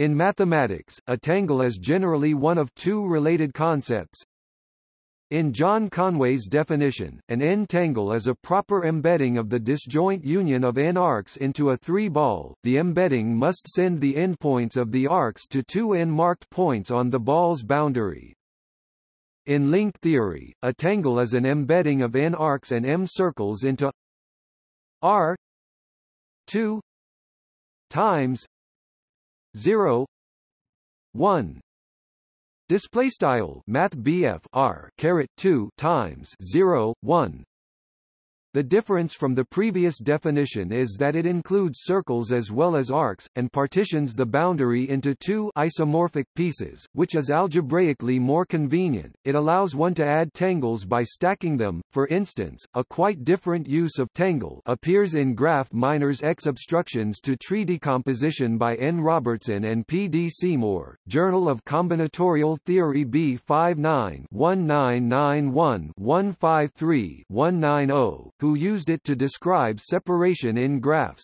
In mathematics, a tangle is generally one of two related concepts. In John Conway's definition, an n-tangle is a proper embedding of the disjoint union of n arcs into a three-ball. The embedding must send the endpoints of the arcs to two n-marked points on the ball's boundary. In link theory, a tangle is an embedding of n arcs and m circles into r 2 times 0 1 display style math r caret 2 times 0 1 the difference from the previous definition is that it includes circles as well as arcs, and partitions the boundary into two isomorphic pieces, which is algebraically more convenient. It allows one to add tangles by stacking them. For instance, a quite different use of tangle appears in Graph Minors X Obstructions to Tree Decomposition by N. Robertson and P. D. Seymour, Journal of Combinatorial Theory B 59 1991 153 190 who used it to describe separation in graphs.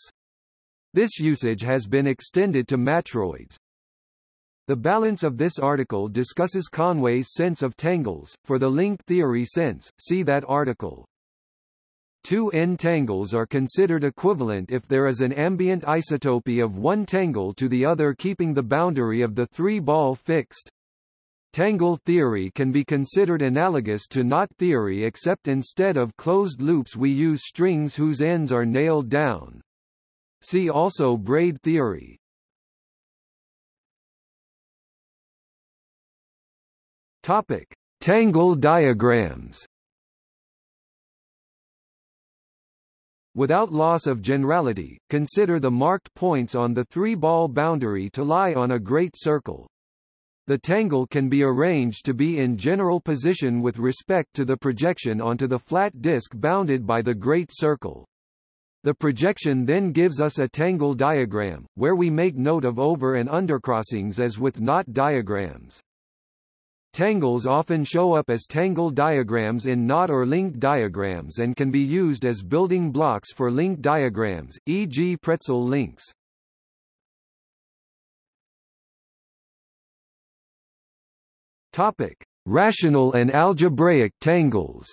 This usage has been extended to matroids. The balance of this article discusses Conway's sense of tangles. For the link theory sense, see that article. Two n-tangles are considered equivalent if there is an ambient isotopy of one tangle to the other keeping the boundary of the three-ball fixed. Tangle theory can be considered analogous to knot theory except instead of closed loops we use strings whose ends are nailed down. See also braid theory. Topic: Tangle diagrams. Without loss of generality, consider the marked points on the three-ball boundary to lie on a great circle. The tangle can be arranged to be in general position with respect to the projection onto the flat disk bounded by the great circle. The projection then gives us a tangle diagram, where we make note of over and undercrossings as with knot diagrams. Tangles often show up as tangle diagrams in knot or link diagrams and can be used as building blocks for link diagrams, e.g. pretzel links. Topic: Rational and algebraic tangles.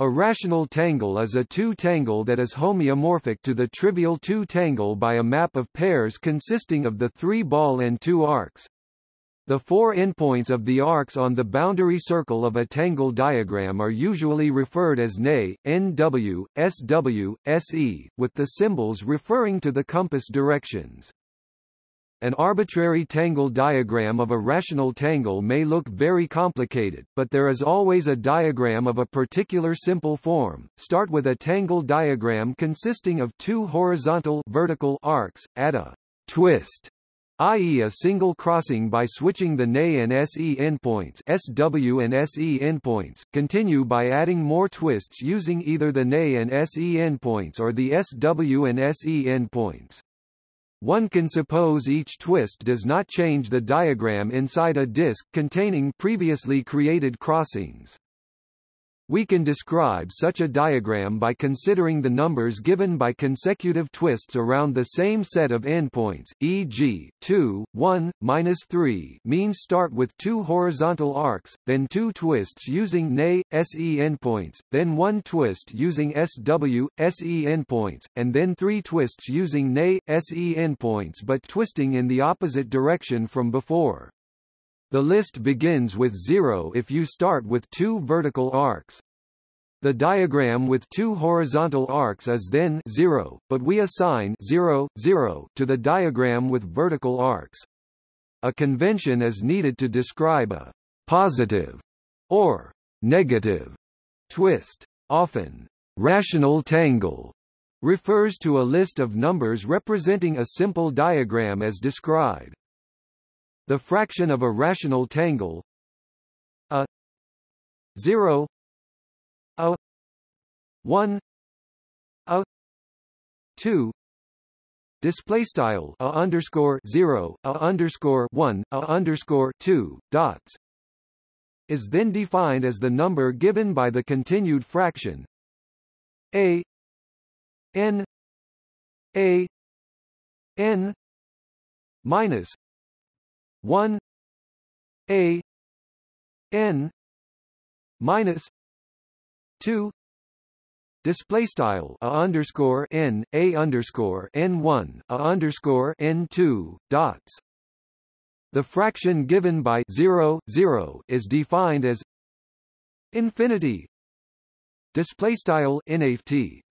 A rational tangle is a two-tangle that is homeomorphic to the trivial two-tangle by a map of pairs consisting of the three-ball and two arcs. The four endpoints of the arcs on the boundary circle of a tangle diagram are usually referred as NA, NW, SW, SE, with the symbols referring to the compass directions. An arbitrary tangle diagram of a rational tangle may look very complicated, but there is always a diagram of a particular simple form. Start with a tangle diagram consisting of two horizontal vertical arcs, add a twist i.e. a single crossing by switching the NA and SE endpoints SW and SE endpoints, continue by adding more twists using either the NA and SE endpoints or the SW and SE endpoints. One can suppose each twist does not change the diagram inside a disk containing previously created crossings. We can describe such a diagram by considering the numbers given by consecutive twists around the same set of endpoints, e.g., 2, 1, minus 3 means start with two horizontal arcs, then two twists using NA, SE endpoints, then one twist using SW, SE endpoints, and then three twists using NA, SE endpoints but twisting in the opposite direction from before. The list begins with 0 if you start with two vertical arcs. The diagram with two horizontal arcs is then 0, but we assign 0, 0 to the diagram with vertical arcs. A convention is needed to describe a positive or negative twist. Often, rational tangle refers to a list of numbers representing a simple diagram as described. The fraction of a rational tangle a 0 a 1 a 2 display style a underscore 0 a underscore 1 a underscore 2 dots is then defined as the number given by the continued fraction a n a n minus 1 a n minus 2 display style a underscore n a underscore n one a underscore n two dots. The fraction given by 0, 0 is defined as infinity. Display style inft.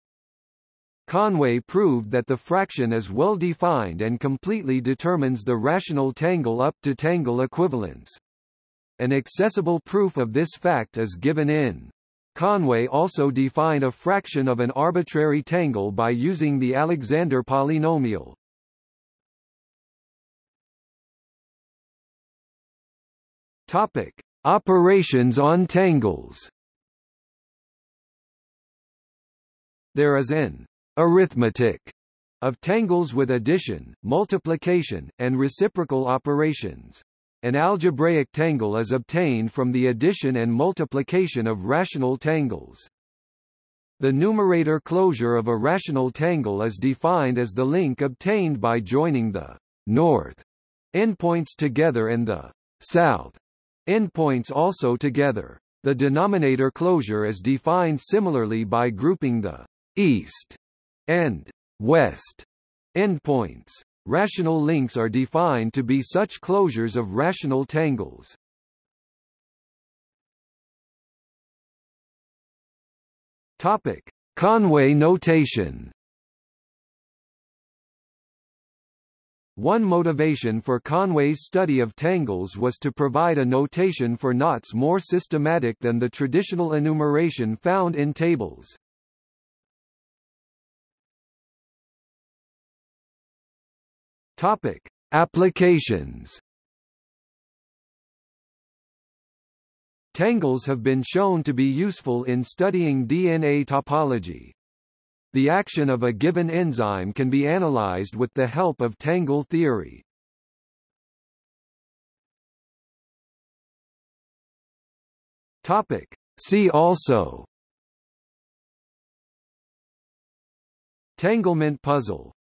Conway proved that the fraction is well defined and completely determines the rational tangle up to tangle equivalence. An accessible proof of this fact is given in Conway also defined a fraction of an arbitrary tangle by using the Alexander polynomial. Topic: Operations on tangles. There is an arithmetic of tangles with addition, multiplication, and reciprocal operations. An algebraic tangle is obtained from the addition and multiplication of rational tangles. The numerator closure of a rational tangle is defined as the link obtained by joining the north endpoints together and the south endpoints also together. The denominator closure is defined similarly by grouping the east and west endpoints. Rational links are defined to be such closures of rational tangles. Topic: Conway notation. One motivation for Conway's study of tangles was to provide a notation for knots more systematic than the traditional enumeration found in tables. Topic: Applications. Tangles have been shown to be useful in studying DNA topology. The action of a given enzyme can be analyzed with the help of tangle theory. Topic: See also Tanglement puzzle